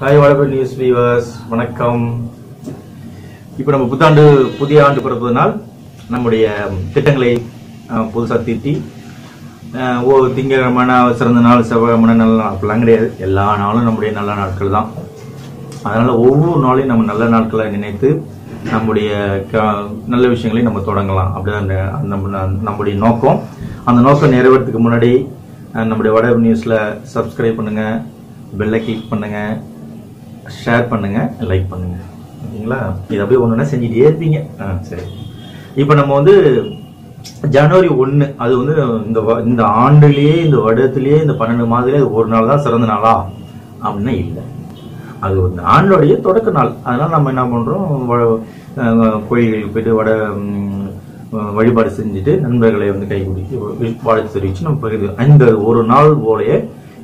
Hi வளர்ப்பு news viewers வணக்கம். இப்போ நம்ம புத்தாண்டு புதிய ஆண்டு பிறப்பதனால் நம்முடைய திட்டங்களை புதுசாக தீட்டி ஓ திங்கக்கிழமை சிறந்த நாள் செவ்வாய்க்கிழமை நல்ல நாள் அப்படிலாம் கிடையாது. எல்லா நாளும் நம்முடைய நல்ல நாட்கள் தான். அதனால் ஒவ்வொரு நாளையும் நம்ம நல்ல நாட்களை நினைத்து நம்முடைய க- நல்ல விஷயங்களை நம்ம தொடங்கலாம். அப்படிதான் அந்த- நம்முடைய நோக்கம். அந்த நோக்கம் நிறைவேறதுக்கு முன்னாடி நம்முடைய வட நியூஸில் சப்ஸ்கிரைப் பண்ணுங்கள் பெல்லை கிளிக் பண்ணுங்கள் ஷேர் பண்ணுங்கள் லைக் பண்ணுங்கள் ஓகேங்களா? இது அப்படியே ஒன்று செஞ்சுட்டே இருப்பீங்க. ஆ சரி. இப்போ நம்ம வந்து ஜனவரி ஒன்று அது வந்து இந்த வ- இந்த ஆண்டுலேயே இந்த வருடத்திலேயே இந்த பன்னெண்டு மாதத்துலேயே அது ஒரு நாள் தான் சிறந்த நாளா? அப்படின்னா இல்லை. அது ஒரு ஆண்டோடைய தொடக்க நாள். அதனால் நம்ம என்ன பண்ணுறோம் வ- கோயில்களுக்கு போயிட்டு வட வழிபாடு செஞ்சுட்டு நண்பர்களை வந்து கை குடிச்சு வாழ்த்து தெரிவித்து நம்ம பகிர்ந்து அந்த ஒரு நாள் போலயே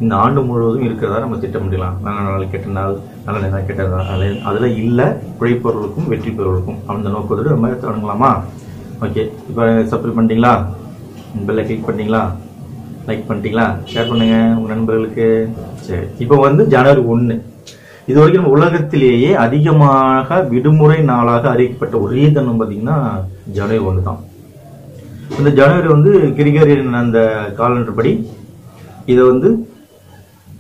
இந்த ஆண்டு முழுவதும் இருக்கிறதா நம்ம திட்டமிடலாம் நல்ல நாள் கெட்ட நாள் நல்ல நேரம் கெட்ட நாள் அதில் இல்லை இல்ல உழைப்பவர்களுக்கும் வெற்றி பெறுவர்களுக்கும் அந்த நோக்கத்தோடு நம்ம தொடங்கலாமா? ஓகே இப்போ சப்ஸ்கிரைப் பண்ணிட்டீங்களா? பெல்லை கிளிக் பண்ணிட்டீங்களா? லைக் பண்ணிட்டீங்களா? ஷேர் பண்ணுங்கள் உங்கள் நண்பர்களுக்கு. சரி. இப்போ வந்து ஜனவரி ஒன்று இது வரைக்கும் நம்ம உலகத்திலேயே அதிகமாக விடுமுறை நாளாக அறிவிக்கப்பட்ட ஒரே தினம் பார்த்தீங்கன்னா ஜனவரி ஒன்று தான். இந்த ஜனவரி வந்து கிரிகரியன் அந்த காலண்டர் படி இதை வந்து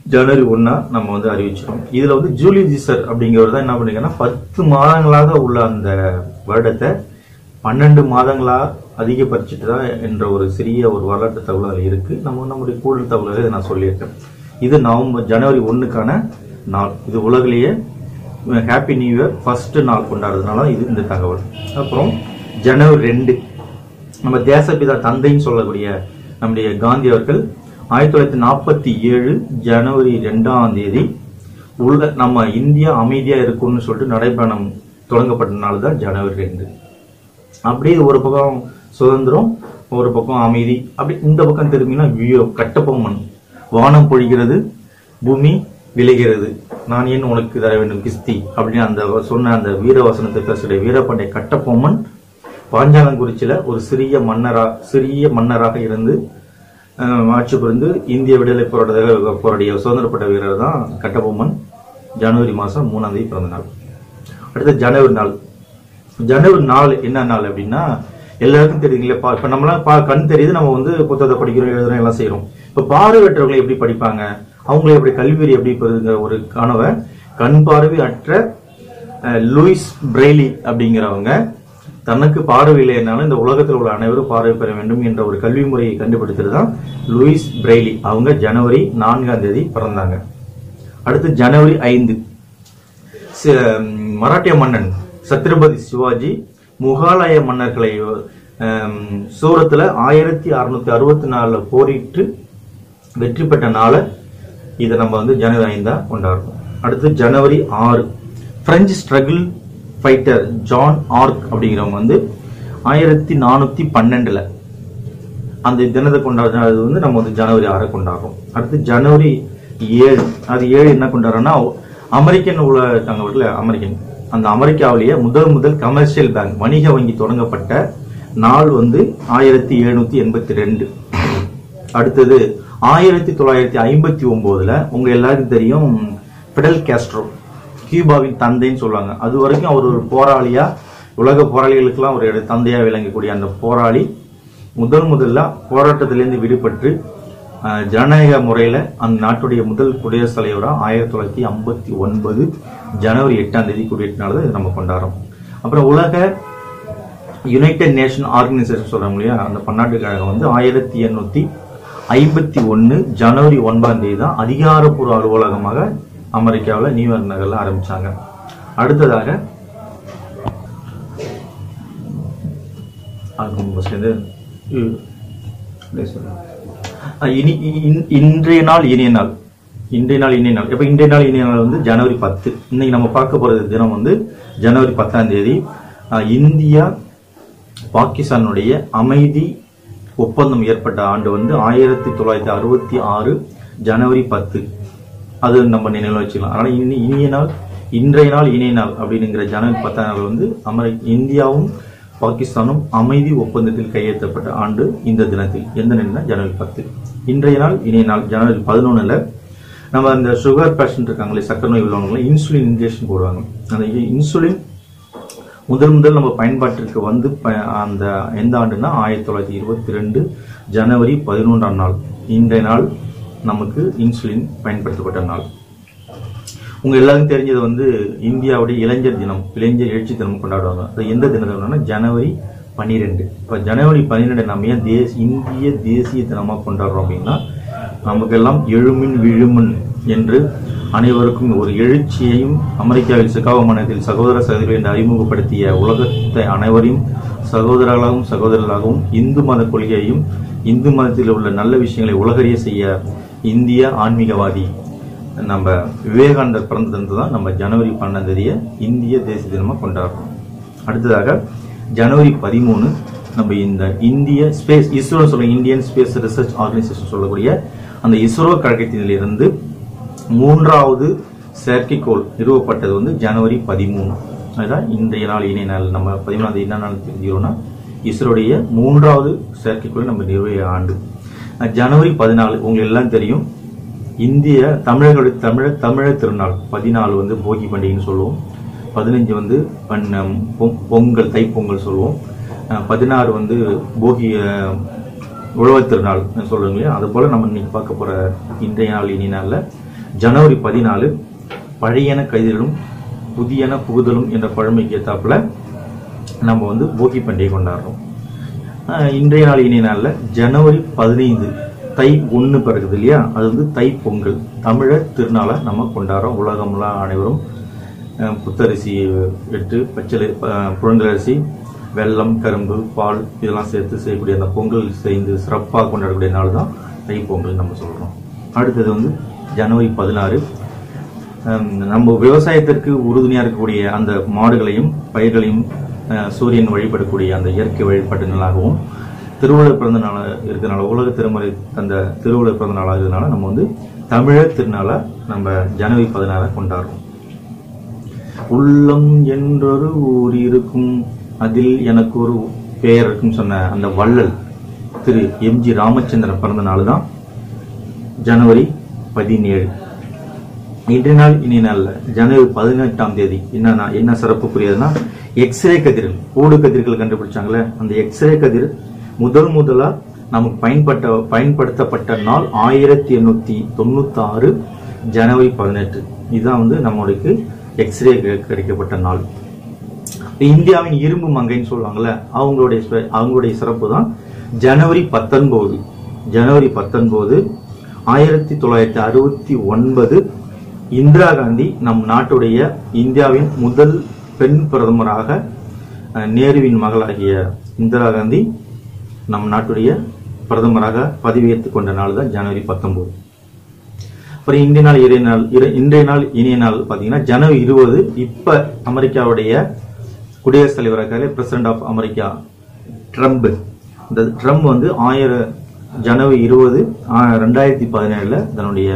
ஜனவரி ஒன்னா நம்ம வந்து அறிவிச்சிடும் இதுல வந்து ஜூலி ஜிசர் அப்படிங்கிறது தான் என்ன பண்ணீங்கன்னா பத்து மாதங்களாக உள்ள அந்த வருடத்தை பன்னெண்டு மாதங்களா அதிகப்படுத்திட்டு தான் என்ற ஒரு சிறிய ஒரு வரலாற்று தகவல் அதில் இருக்கு. நம்ம நம்முடைய கூடுதல் தகவல்களை நான் சொல்லியிருக்கேன். இது நவம்பர் ஜனவரி ஒன்றுக்கான நாள். இது உலகிலேயே ஹாப்பி நியூ இயர் ஃபர்ஸ்ட் நாள் கொண்டாடுறதுனால இது இந்த தகவல். அப்புறம் ஜனவரி ரெண்டு. நம்ம தேசப்பிதா தந்தைன்னு சொல்லக்கூடிய நம்முடைய காந்தி அவர்கள் ஆயிரத்தி தொள்ளாயிரத்தி நாற்பத்தி ஏழு ஜனவரி ரெண்டாம் தேதி உள்ள நம்ம இந்தியா அமைதியா இருக்கும்னு சொல்லிட்டு நடைபயணம் தொடங்கப்பட்ட நாள் தான் ஜனவரி ரெண்டு. அப்படியே ஒரு பக்கம் சுதந்திரம் ஒரு பக்கம் அமைதி. அப்படி இந்த பக்கம் திரும்பினா வியூ கட்டபொம்மன் வானம் பொழிகிறது பூமி விளைகிறது. நான் ஏன் உனக்கு தர வேண்டும் கிஸ்தி? அப்படின்னு அந்த சொன்ன அந்த வீரவசனத்தை பேசுகிற வீரபாண்டிய கட்டபொம்மன் பாஞ்சாலங்குறிச்சியில ஒரு சிறிய மன்னரா சிறிய மன்னராக இருந்து ஆட்சி புரிந்து இந்திய விடுதலை போராட்டத்தில் போராடிய சுதந்திரப்பட்ட வீரர் தான் கட்டபொம்மன். ஜனவரி மாதம் மூணாம் தேதி பிறந்த நாள். அடுத்து ஜனவரி நாள். ஜனவரி நாள் என்ன நாள் அப்படின்னா எல்லாருக்கும் தெரியுதுங்களே பா நம்மளாம் பா கண் தெரியுது நம்ம வந்து புத்தகத்தை படிக்கிறோம் எழுதுறோம் எல்லாம் செய்கிறோம் இப்போ பார்வையற்றவங்களை எப்படி படிப்பாங்க? அவங்களை எப்படி கல்வி எப்படி பெறுதுங்கிற ஒரு கனவை கண் பார்வை அற்ற லூயிஸ் பிரெய்லி அப்படிங்கிறவங்க தனக்கு பார்வை இல்லைனாலும் இந்த உலகத்தில் உள்ள அனைவரும் பார்வை பெற வேண்டும் என்ற ஒரு கல்வி முறையை கண்டுபிடித்தது தான் லூயிஸ் பிரெய்லி அவங்க ஜனவரி நான்காம் தேதி பிறந்தாங்க. அடுத்து ஜனவரி ஐந்து. மராட்டிய மன்னன் சத்ரபதி சிவாஜி முகாலய மன்னர்களை சூரத்தில் ஆயிரத்தி அறுநூத்தி அறுபத்தி நாலில் போரிட்டு வெற்றி பெற்ற நாளை இதை நம்ம வந்து ஜனவரி ஐந்தா கொண்டாடுறோம். அடுத்து ஜனவரி ஆறு. French struggle fighter Joan Arc அப்படிங்கிறவங்க வந்து ஆயிரத்தி நானூத்தி பன்னெண்டுல அந்த தினத்தை கொண்டாடுறது வந்து நம்ம வந்து ஜனவரி ஆறை கொண்டாடுறோம். அடுத்து ஜனவரி ஏழு. அது ஏழு என்ன கொண்டாடுறோம்னா அமெரிக்கன் உள்ள தங்கவர்கள் அமெரிக்கன். அந்த அமெரிக்காவிலேயே முதல் முதல் கமர்ஷியல் பேங்க் வணிக வங்கி தொடங்கப்பட்ட நாள் வந்து ஆயிரத்தி எழுநூத்தி எண்பத்தி ரெண்டு. அடுத்தது ஆயிரத்தி தொள்ளாயிரத்தி ஐம்பத்தி ஒன்பதுல உங்க எல்லாருக்கும் தெரியும் பிடல் கேஸ்ட்ரோ கியூபாவின் தந்தைன்னு சொல்லுவாங்க. அது வரைக்கும் அவர் ஒரு போராளியா உலக போராளிகளுக்கெல்லாம் ஒரு தந்தையா விளங்கக்கூடிய அந்த போராளி முதல் முதல்ல போராட்டத்திலிருந்து விடுபட்டு ஜனநாயக முறையில அந்த நாட்டுடைய முதல் குடியரசுத் தலைவரா ஆயிரத்தி தொள்ளாயிரத்தி ஐம்பத்தி ஒன்பது ஜனவரி எட்டாம் தேதி குடியேற்றினால இதை நம்ம கொண்டாடுறோம். அப்புறம் உலக யுனைடெட் நேஷன் ஆர்கனைசேஷன் சொல்றாங்க இல்லையா? அந்த பன்னாட்டு கழகம் வந்து ஆயிரத்தி எண்ணூத்தி ஐம்பத்தி ஒன்னு ஜனவரி ஒன்பதாம் தேதி தான் அதிகாரப்பூர்வ அலுவலகமாக அமெரிக்காவில் நியூயார்க் நகர்ல ஆரம்பிச்சாங்க. அடுத்ததாக. அஹ் இனி இன்- இன்றைய நாள் இனிய நாள். இன்றைய நாள் இனிய நாள். இப்ப இன்றைய நாள் இனிய நாள் வந்து ஜனவரி பத்து. இன்னைக்கு நம்ம பார்க்க போறது தினம் வந்து ஜனவரி பத்தாம் தேதி. இந்தியா பாகிஸ்தானுடைய அமைதி ஒப்பந்தம் ஏற்பட்ட ஆண்டு வந்து ஆயிரத்தி தொள்ளாயிரத்தி அறுபத்தி ஆறு ஜனவரி பத்து. அது நம்ம நினைவில் வச்சுக்கலாம். ஆனால் இனி இனிய நாள் இன்றைய நாள் இணைய நாள் அப்படிங்கிற ஜனவரி பத்தாம் நாள் வந்து அமர இந்தியாவும் பாகிஸ்தானும் அமைதி ஒப்பந்தத்தில் கையெழுத்தப்பட்ட ஆண்டு இந்த தினத்தில். எந்த நிலைனா ஜனவரி பத்து. இன்றைய நாள் இணைய நாள் ஜனவரி பதினொன்றில் நம்ம அந்த சுகர் பேஷண்ட் இருக்காங்களே சக்கரை நோய் உள்ளவங்க இன்சுலின் இன்ஜெக்ஷன் போடுவாங்க. அந்த இன்சுலின் முதல் முதல் நம்ம பயன்பாட்டிற்கு வந்து ப- அந்த எந்த ஆண்டுனா ஆயிரத்தி தொள்ளாயிரத்தி இருபத்தி ரெண்டு ஜனவரி பதினொன்றாம் நாள். இன்றைய நாள் நமக்கு இன்சுலின் பயன்படுத்தப்பட்ட நாள் உங்கள் எல்லாருக்கும் தெரிஞ்சது வந்து இந்தியாவுடைய இளைஞர் தினம் இளைஞர் எழுச்சி தினம் கொண்டாடுவாங்க. அது எந்த தினம்னா ஜனவரி பன்னிரெண்டு. இப்போ ஜனவரி பன்னிரெண்டு நம்ம ஏன் தேச இந்திய தேசிய தினமாக கொண்டாடுறோம் அப்படின்னா நமக்கெல்லாம் எழுமின் விழுமின் என்று அனைவருக்கும் ஒரு எழுச்சியையும் அமெரிக்காவில் சிகாகோ மாநிலத்தில் சகோதர சகோதரிகள் என்று அறிமுகப்படுத்திய உலகத்தை அனைவரையும் சகோதரர்களாகவும் சகோதரர்களாகவும் இந்து மத கொள்கையையும் இந்து மதத்தில் உள்ள நல்ல விஷயங்களை உலகறிய செய்ய இந்திய ஆன்மீகவாதி. நம்ம விவேகானந்தர் பிறந்தது தான் நம்ம ஜனவரி பன்னெண்டாம் தேதியை இந்திய தேசிய தினமாக கொண்டாடுறோம். அடுத்ததாக ஜனவரி பதிமூணு நம்ம இந்த இந்திய ஸ்பேஸ் இஸ்ரோ சொல்ற இந்தியன் ஸ்பேஸ் ரிசர்ச் ஆர்கனைசேஷன் சொல்லக்கூடிய அந்த இஸ்ரோ கழகத்திலிருந்து மூன்றாவது செயற்கைக்கோள் நிறுவப்பட்டது வந்து ஜனவரி பதிமூணு. அதுதான் இன்றைய நாள் இணைய நாள். நம்ம பதிமூணாவது என்ன நாள் தெரிஞ்சுக்கிறோம்னா இஸ்ரோடைய மூன்றாவது செயற்கைக்கோள் நம்ம நிறுவிய ஆண்டு. ஜனவரி பதினாலு உங்களுக்கு எல்லாம் தெரியும். இந்திய தமிழர்களுடைய தமிழர் தமிழர் திருநாள் பதினாலு வந்து போகி பண்டிகைன்னு சொல்லுவோம். பதினஞ்சு வந்து பொங்கல் தைப்பொங்கல் சொல்லுவோம். பதினாறு வந்து போகி உழவர் திருநாள் சொல்றோம் இல்லையா? அது போல் நம்ம இன்னைக்கு பார்க்க போகிற இன்றைய நாள் இனி நாளில் ஜனவரி பதினாலு பழையன கைதிலும் புதியன புகுதலும் என்ற பழமைக்கு ஏற்றாப்புல நம்ம வந்து போகி பண்டிகை கொண்டாடுறோம். இன்றைய நாள் இனிய நாளில் ஜனவரி பதினைந்து. தை ஒன்று பிறகுது இல்லையா? அது வந்து தை பொங்கல். தமிழர் திருநாளை நம்ம கொண்டாடுறோம். உலகம்லாம் அனைவரும். புத்தரிசி எடுத்து பச்சளை புழுங்கலரிசி வெல்லம் கரும்பு பால் இதெல்லாம் சேர்த்து செய்யக்கூடிய அந்த பொங்கல் செய்து சிறப்பாக கொண்டாடக்கூடிய நாள் தான் தை பொங்கல் நம்ம சொல்கிறோம் அடுத்தது வந்து ஜனவரி பதினாறு. நம்ம விவசாயத்திற்கு உறுதுணையாக இருக்கக்கூடிய அந்த மாடுகளையும் பயிர்களையும் சூரியன் வழிபடக்கூடிய அந்த இயற்கை வழிபாட்டு நாளாகவும் திருவள்ளுவர் பிறந்த நாளாக இருக்கிறனால உலக திருமறை தந்த திருவள்ளுவர் பிறந்த நாளாக இருக்கிறதுனால நம்ம வந்து தமிழர் திருநாளை நம்ம ஜனவரி பதினாறாக கொண்டாடுறோம். உள்ளம் என்றொரு ஊர் இருக்கும் அதில் எனக்கு ஒரு பெயர் இருக்கும் சொன்ன அந்த வள்ளல் திரு எம்ஜி ராமச்சந்திரன் பிறந்த நாள் தான் ஜனவரி பதினேழு. இன்றைய நாள் இனி நாள்ல. ஜனவரி பதினெட்டாம் தேதி. என்ன என்ன சிறப்புக்குரியதுன்னா எக்ஸ்ரே கதிர்கள் ஊடு கதிர்கள் கண்டுபிடிச்சாங்களே அந்த எக்ஸ்ரே கதிர் முதல் முதலா நமக்கு பயன்பட்ட பயன்படுத்தப்பட்ட நாள் ஆயிரத்தி எண்ணூத்தி தொண்ணூத்தி ஆறு ஜனவரி பதினெட்டு. இதுதான் வந்து நம்மளுக்கு எக்ஸ்ரே கிடைக்கப்பட்ட நாள். இந்தியாவின் இரும்பு மங்கைன்னு சொல்லுவாங்கல்ல அவங்களுடைய அவங்களுடைய சிறப்பு தான் ஜனவரி பத்தொன்பது. ஜனவரி பத்தொன்பது ஆயிரத்தி தொள்ளாயிரத்தி அறுபத்தி ஒன்பது இந்திரா காந்தி நம் நாட்டுடைய இந்தியாவின் முதல் பெண் பிரதமராக அஹ், நேருவின் மகளாகிய இந்திரா காந்தி நம் நாட்டுடைய பிரதமராக பதவியேற்றுக் கொண்ட நாள் தான் ஜனவரி பத்தொன்பது. அப்புறம் இந்திய நாள் இறைய நாள் இன்றைய நாள் இனிய நாள் பாத்தீங்கன்னா ஜனவரி இருபது இப்ப அமெரிக்காவுடைய குடியரசுத் தலைவராக இருக்காரு பிரசிடென்ட் ஆஃப் அமெரிக்கா ட்ரம்ப் இந்த ட்ரம்ப் வந்து ஆயிர ஜனவரி இருபது ரெண்டாயிரத்தி பதினேழுல தன்னுடைய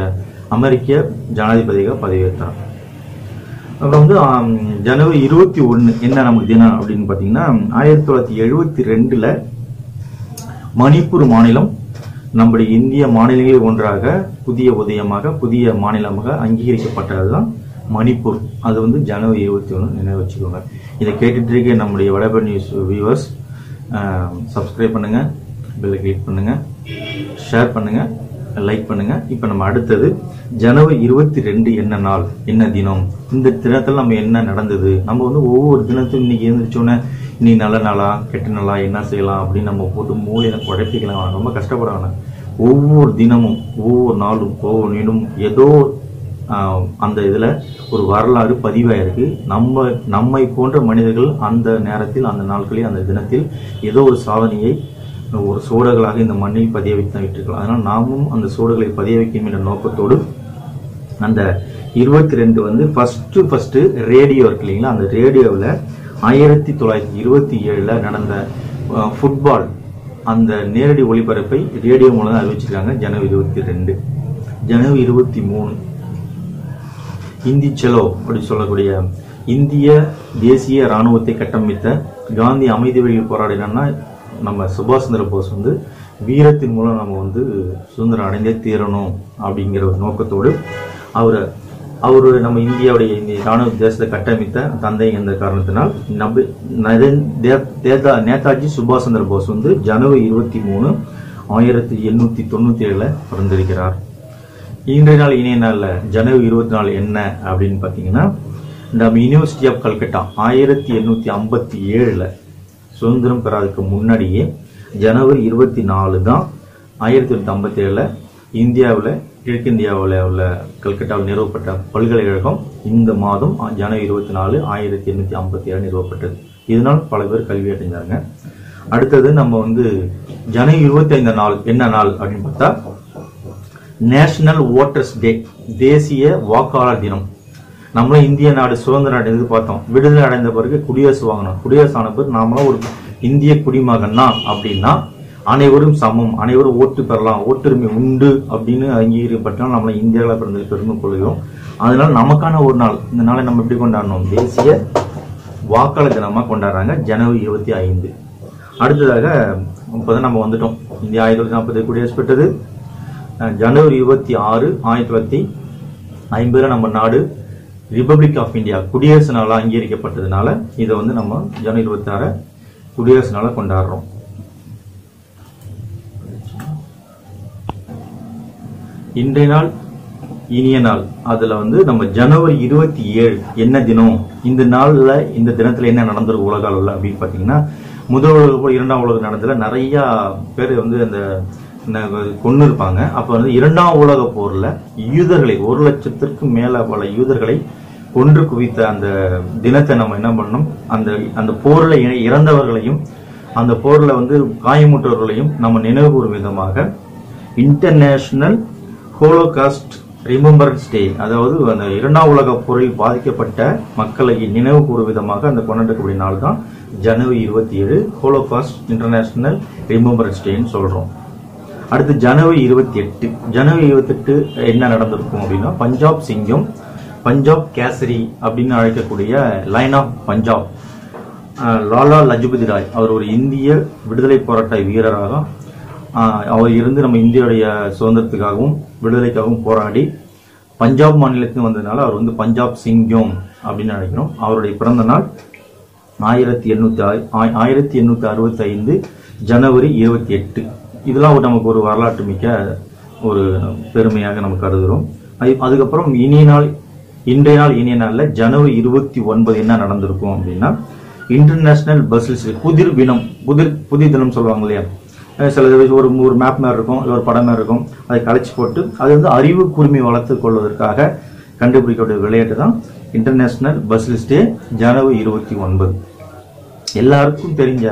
அமெரிக்க ஜனாதிபதியாக பதவியேற்றார். அப்புறம் வந்து ஜனவரி இருபத்தி ஒன்று என்ன நமக்கு தினம் அப்படின்னு பார்த்தீங்கன்னா ஆயிரத்தி தொள்ளாயிரத்தி எழுபத்தி ரெண்டில் மணிப்பூர் மாநிலம் நம்முடைய இந்திய மாநிலங்களில் ஒன்றாக புதிய உதயமாக புதிய மாநிலமாக அங்கீகரிக்கப்பட்டது தான் மணிப்பூர். அது வந்து ஜனவரி இருபத்தி ஒன்று நினைவு வச்சுக்கோங்க. இதை கேட்டுட்டு இருக்க நம்முடைய வடபர் நியூஸ் வியூவர்ஸ் சப்ஸ்கிரைப் பண்ணுங்கள் பெல்லை கிளிக் பண்ணுங்கள் ஷேர் பண்ணுங்கள் லைக் பண்ணுங்க. இப்போ நம்ம அடுத்தது ஜனவரி இருபத்தி ரெண்டு என்ன நாள் என்ன தினம்? இந்த தினத்தில் நம்ம என்ன நடந்தது? நம்ம வந்து ஒவ்வொரு தினத்தையும் இன்னைக்கு எழுந்திரிச்சோன்னே இன்னைக்கு நல்ல நாளா? கெட்ட நாளா? என்ன செய்யலாம்? அப்படின்னு நம்ம போட்டு மூளையில குழப்பிக்கலாம். ரொம்ப கஷ்டப்பட வேணாம் ஒவ்வொரு தினமும் ஒவ்வொரு நாளும் ஒவ்வொரு நிமிடம் ஏதோ ஆஹ், அந்த இதுல ஒரு வரலாறு பதிவாயிருக்கு. நம்ம நம்மை போன்ற மனிதர்கள் அந்த நேரத்தில் அந்த நாட்களில் அந்த தினத்தில் ஏதோ ஒரு சாதனையை ஒரு சோடர்களாக இந்த மண்ணில் பதிய வைத்து விட்டிருக்கலாம். அதனால் நாமும் அந்த சோடுகளை பதிய வைக்கும் என்ற நோக்கத்தோடு அந்த இருபத்தி ரெண்டு வந்து ஃபஸ்ட்டு ஃபஸ்ட்டு ரேடியோ இருக்கு இல்லைங்களா? அந்த ரேடியோவில் ஆயிரத்தி தொள்ளாயிரத்தி இருபத்தி ஏழில் நடந்த ஃபுட்பால் அந்த நேரடி ஒளிபரப்பை ரேடியோ மூலம் தான் அறிவிச்சிருக்காங்க. ஜனவரி இருபத்தி ரெண்டு ஜனவரி இருபத்தி மூணு இந்தி செலோ அப்படின்னு சொல்லக்கூடிய இந்திய தேசிய ராணுவத்தை கட்டமைத்த காந்தி அமைதி வழியில் போராடினான்னா நம்ம சுபாஷ் சந்திர போஸ் வந்து வீரத்தின் மூலம் நம்ம வந்து சுதந்திரம் அடைந்தே தீரணும் அப்படிங்கிற ஒரு நோக்கத்தோடு அவரை அவர் நம்ம இந்தியாவுடைய இந்த ராணுவ தேசத்தை கட்டமைத்த தந்தை என்ற காரணத்தினால் நபி தேதா நேதாஜி சுபாஷ் சந்திர போஸ் வந்து ஜனவரி இருபத்தி மூணு ஆயிரத்தி எண்ணூற்றி தொண்ணூற்றி ஏழில் பிறந்திருக்கிறார். இன்றைய நாள் இணைய நாளில் ஜனவரி இருபத்தி நாலு என்ன அப்படின்னு பார்த்தீங்கன்னா நம்ம யூனிவர்சிட்டி ஆஃப் கல்கட்டா ஆயிரத்தி எண்ணூற்றி ஐம்பத்தி ஏழில் சுதந்திரம் பெறாததுக்கு முன்னாடியே ஜனவரி இருபத்தி நாலு தான் ஆயிரத்தி தொள்ளாயிரத்தி ஐம்பத்தி ஏழில் இந்தியாவில் கிழக்கிந்தியாவில் உள்ள கல்கட்டாவில் நிறுவப்பட்ட பல்கலைக்கழகம் இந்த மாதம் ஜனவரி இருபத்தி நாலு ஆயிரத்தி எண்ணூத்தி ஐம்பத்தி ஏழு நிறுவப்பட்டது. இதனால் பல பேர் கல்வி அடைஞ்சாங்க அடுத்தது நம்ம வந்து ஜனவரி இருபத்தி ஐந்து நாள் என்ன நாள் அப்படின்னு பார்த்தா நேஷனல் ஓட்டர்ஸ் டே தேசிய வாக்காளர் தினம். நம்மளும் இந்திய நாடு சுதந்திர அடைந்தது பார்த்தோம். விடுதலை அடைந்த பிறகு குடியரசு வாங்கணும். குடியரசு ஆன பிறகு நாமளும் ஒரு இந்திய குடிமகன் தான் அப்படின்னா அனைவரும் சமம். அனைவரும் ஓட்டு பெறலாம். ஓட்டுரிமை உண்டு அப்படின்னு அங்கீகரிக்கப்பட்டால் நம்மளை இந்தியாவில் பிறந்த பெருமை கொள்கிறோம். அதனால நமக்கான ஒரு நாள் இந்த நாளை நம்ம எப்படி கொண்டாடணும்? தேசிய வாக்காளர் தினமாக கொண்டாடுறாங்க ஜனவரி இருபத்தி ஐந்து. அடுத்ததாக இப்போதான் நம்ம வந்துட்டோம். இந்தியா ஆயிரத்தி தொள்ளாயிரத்தி நாற்பது குடியரசு பெற்றது. ஜனவரி இருபத்தி ஆறு ஆயிரத்தி தொள்ளாயிரத்தி ஐம்பதுல நம்ம நாடு ரிபப்ளிக் ஆஃப் இந்தியா குடியரசு நாளாக அங்கீகரிக்கப்பட்டதுனால இதை வந்து நம்ம ஜனவரி இருபத்தி ஆறு குடியரசு நாளாக கொண்டாடுறோம். இன்றைய நாள் இனிய நாள். அதுல வந்து நம்ம ஜனவரி இருபத்தி ஏழு என்ன தினம்? இந்த நாள்ல இந்த தினத்துல என்ன நடந்திருக்கு உலக அளவில் அப்படின்னு பாத்தீங்கன்னா முதல் உலக இரண்டாம் உலக நடந்ததுல நிறைய பேர் வந்து அந்த கொண்டு இருப்பாங்க. அப்போ வந்து இரண்டாம் உலக போரில் யூதர்களை ஒரு லட்சத்திற்கும் மேலே பல யூதர்களை கொன்று குவித்த அந்த தினத்தை நம்ம என்ன பண்ணோம் அந்த அந்த போரில் இறந்தவர்களையும் அந்த போரில் வந்து காயமுற்றவர்களையும் நம்ம நினைவுகூறும் விதமாக இன்டர்நேஷனல் ஹோலோகாஸ்ட் ரிமம்பரன்ஸ் டே அதாவது அந்த இரண்டாம் உலக போரில் பாதிக்கப்பட்ட மக்களை நினைவு கூறும் விதமாக அந்த கொண்டாடக்கூடிய நாள் தான் ஜனவரி இருபத்தி ஏழு ஹோலோகாஸ்ட் இன்டர்நேஷனல் ரிமம்பரன்ஸ் டேன்னு சொல்கிறோம் அடுத்து ஜனவரி இருபத்தி எட்டு ஜனவரி இருபத்தி எட்டு என்ன நடந்திருக்கும் அப்படின்னா பஞ்சாப் சிங்கம் பஞ்சாப் கேசரி அப்படின்னு அழைக்கக்கூடிய லைன் ஆஃப் பஞ்சாப். லாலா லஜபதி ராய் அவர் ஒரு இந்திய விடுதலை போராட்ட வீரராக அவர் இருந்து நம்ம இந்தியாவுடைய சுதந்திரத்துக்காகவும் விடுதலைக்காகவும் போராடி பஞ்சாப் மாநிலத்துக்கு வந்ததுனால அவர் வந்து பஞ்சாப் சிங்கம் அப்படின்னு நினைக்கிறோம் அவருடைய பிறந்த நாள் ஆயிரத்தி எண்ணூத்தி ஆயிரத்தி எண்ணூத்தி அறுபத்தி ஐந்து ஜனவரி இருபத்தி எட்டு. இதெல்லாம் ஒரு நமக்கு ஒரு வரலாற்று மிக்க ஒரு பெருமையாக நம்ம கருதுகிறோம் அதுக்கப்புறம் இனிய நாள் இன்றைய நாள் இனிய நாளில் ஜனவரி இருபத்தி ஒன்பது என்ன நடந்திருக்கும் அப்படின்னா இன்டர்நேஷனல் பஸ்ஸில் புதிர் தினம் புதிர் புதிர் தினம் சொல்லுவாங்க இல்லையா? சில ஒரு ஒரு மேப் மாதிரி இருக்கும் இல்லை ஒரு படம் மாதிரி இருக்கும் அதை கழிச்சு போட்டு அது வந்து அறிவு கூர்மை வளர்த்துக் கொள்வதற்காக கண்டுபிடிக்கக்கூடிய விளையாட்டு தான் இன்டர்நேஷனல் பஸ் டே ஜனவரி இருபத்தி ஒன்பது. எல்லாருக்கும் தெரிஞ்ச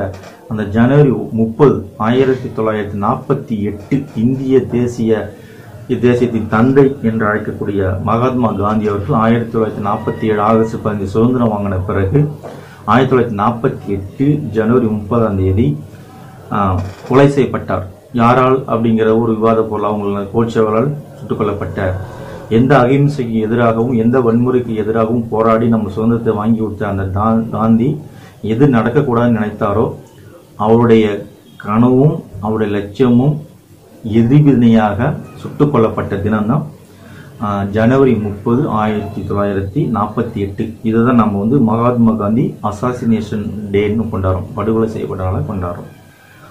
அந்த ஜனவரி முப்பது ஆயிரத்தி தொள்ளாயிரத்தி நாற்பத்தி எட்டு இந்திய தேசிய தேசியத்தின் தந்தை என்று அழைக்கக்கூடிய மகாத்மா காந்தி அவர்கள் ஆயிரத்தி தொள்ளாயிரத்தி நாற்பத்தி ஏழு ஆகஸ்ட் பதினஞ்சு சுதந்திரம் வாங்கின பிறகு ஆயிரத்தி தொள்ளாயிரத்தி நாற்பத்தி எட்டு ஜனவரி முப்பதாம் தேதி கொலை செய்யப்பட்டார். யாரால் அப்படிங்கிற ஒரு விவாத பொருள் அவங்க கோட்சேவரால் சுட்டுக் எந்த அகிம்சைக்கு எதிராகவும் எந்த வன்முறைக்கு எதிராகவும் போராடி நம்ம சுதந்திரத்தை வாங்கி கொடுத்த அந்த காந்தி எது நடக்கக்கூடாதுன்னு நினைத்தாரோ அவருடைய கனவும் அவருடைய லட்சியமும் எதிர்வினையாக சுட்டுக் கொல்லப்பட்ட தினம்தான் ஜனவரி முப்பது ஆயிரத்தி தொள்ளாயிரத்தி நாற்பத்தி எட்டு. இதை தான் நம்ம வந்து மகாத்மா காந்தி அசாசினேஷன் டேன்னு கொண்டாடுறோம். படுகொலை செய்யப்பட்டனால கொண்டாடுறோம்.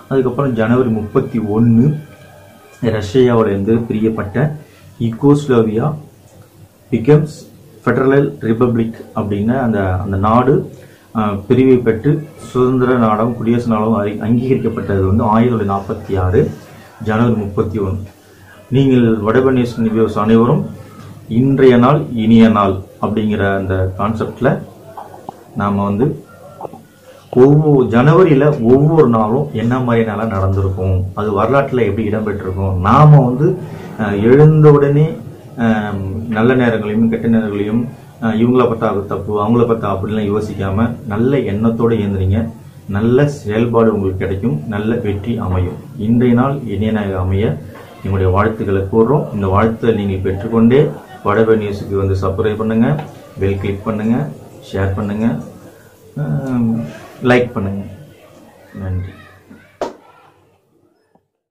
அதுக்கப்புறம் ஜனவரி முப்பத்தி ஒன்று ரஷ்யாவிலிருந்து பிரியப்பட்ட இகோஸ்லோவியா பிகம்ஸ் ஃபெடரல் ரிப்பப்ளிக் அப்படின்னு அந்த அந்த நாடு பிரிவை பெற்று சுதந்திர நாடும் குடியரசு நாடும் அறி- அங்கீகரிக்கப்பட்டது வந்து ஆயிரத்தி தொள்ளாயிரத்தி நாற்பத்தி ஆறு ஜனவரி முப்பத்தி ஒன்று. நீங்கள் வடபனேஸ் நிவியோஸ் அனைவரும் இன்றைய நாள் இனிய நாள் அப்படிங்கிற அந்த கான்செப்டில் நாம் வந்து ஒவ்வொரு ஜனவரியில் ஒவ்வொரு நாளும் என்ன மாதிரி நாளாக நடந்திருக்கும் அது வரலாற்றில் எப்படி இடம்பெற்றிருக்கும் நாம் வந்து எழுந்த உடனே நல்ல நேரங்களையும் கெட்ட நேரங்களையும் இவங்கள பார்த்தா அது தப்பு அவங்கள பார்த்தா அப்படிலாம் யோசிக்காம நல்ல எண்ணத்தோடு இயந்துறீங்க நல்ல செயல்பாடு உங்களுக்கு கிடைக்கும் நல்ல வெற்றி அமையும். இன்றைய நாள் இனிய அமைய எங்களுடைய வாழ்த்துக்களை கூறுறோம். இந்த வாழ்த்தை நீங்கள் பெற்றுக்கொண்டே வடபே நியூஸுக்கு வந்து சப்ஸ்கிரைப் பண்ணுங்கள் பெல் கிளிக் பண்ணுங்கள் ஷேர் பண்ணுங்கள் லைக் பண்ணுங்கள் நன்றி.